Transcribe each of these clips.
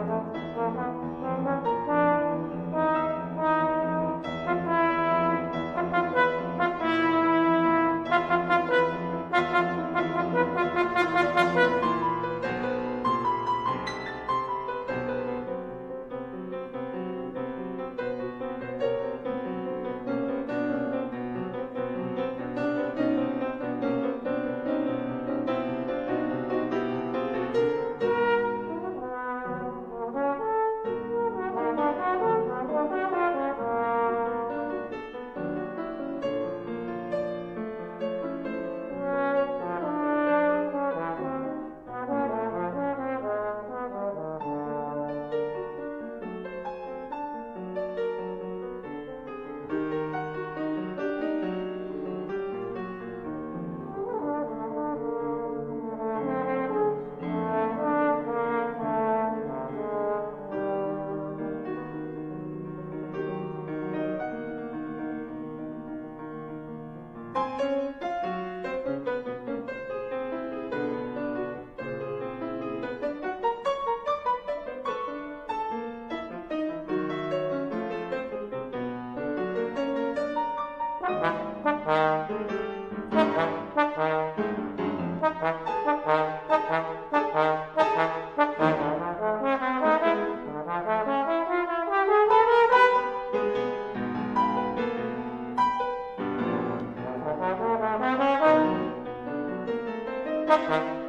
Thank you. ¡Gracias!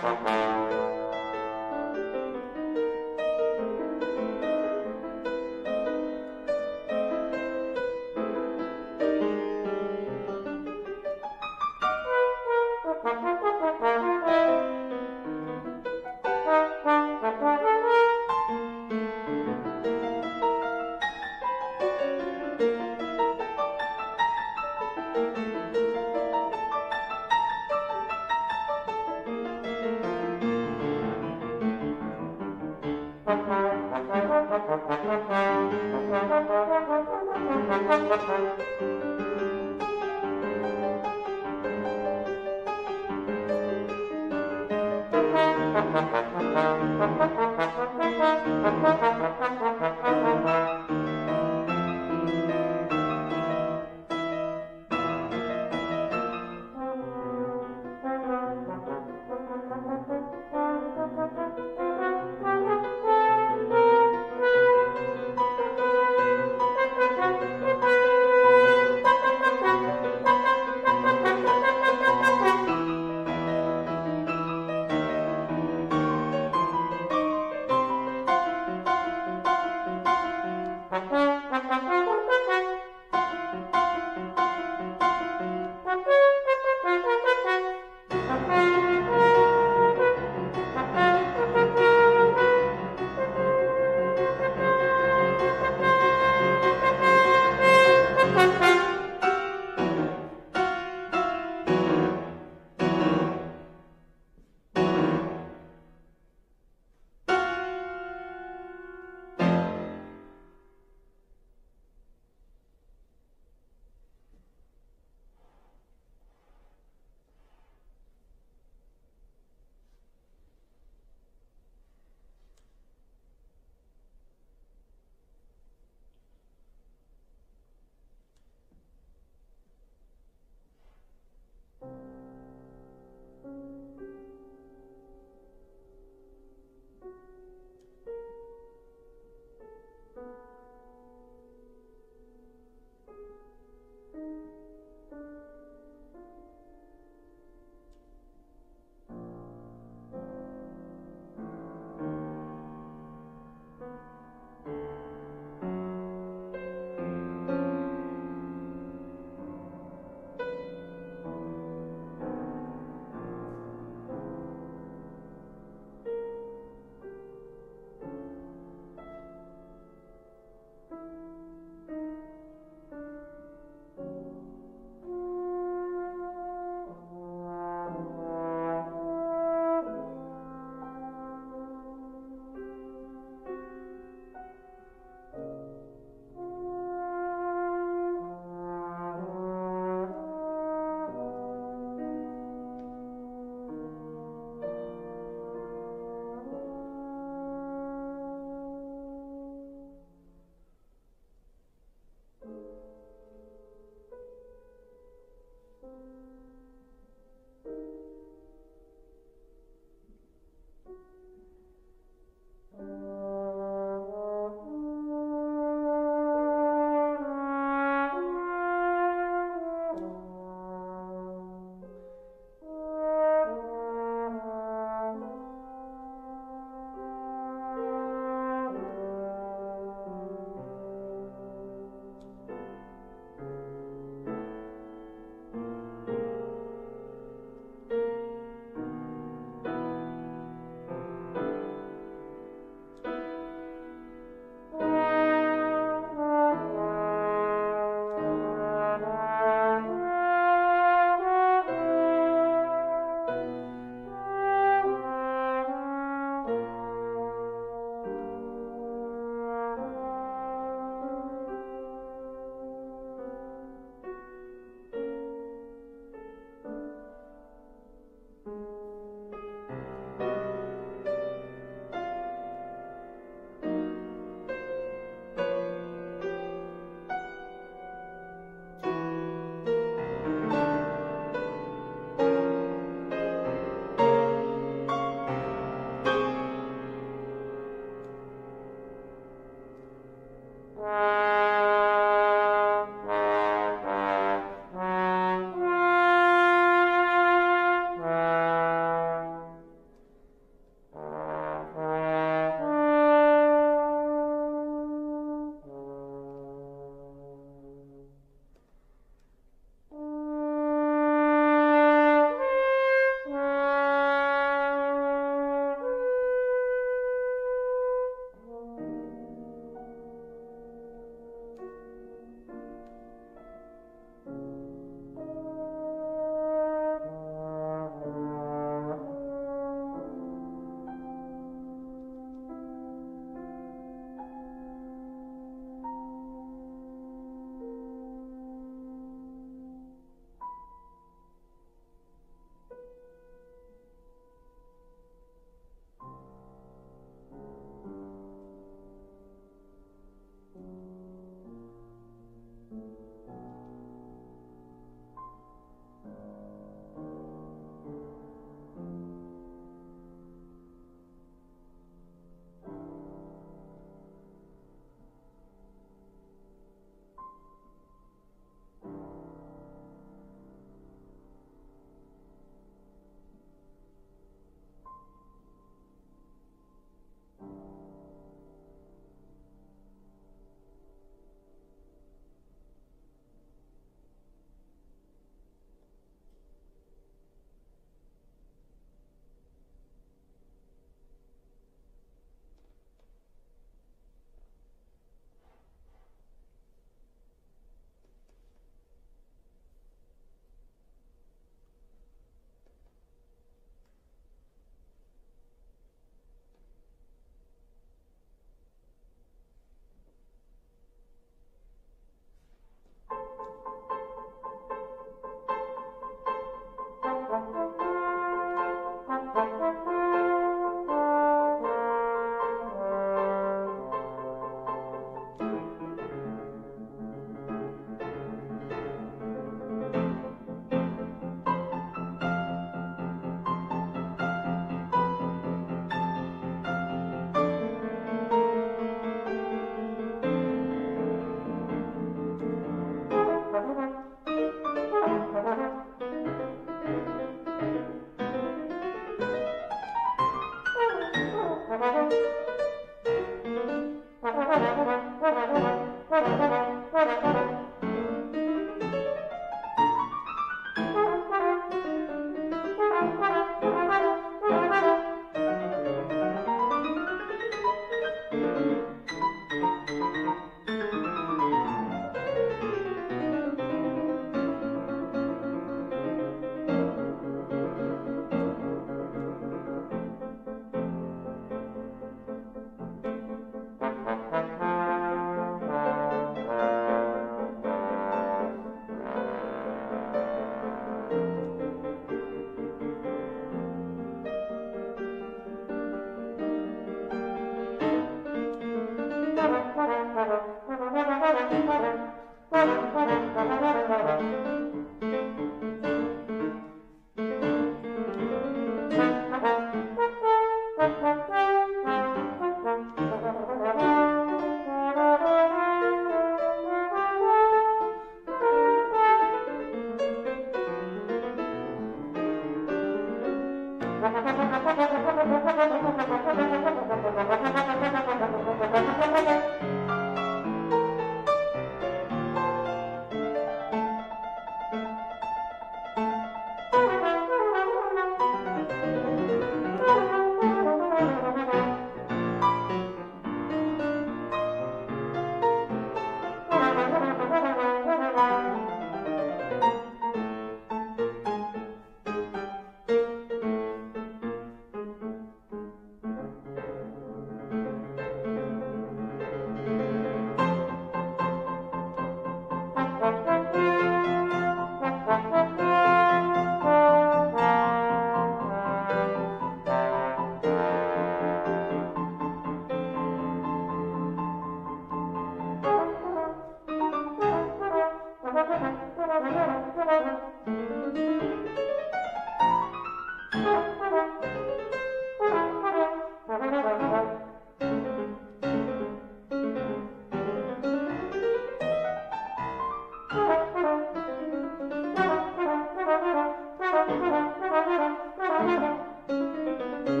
Thank you. Thank you.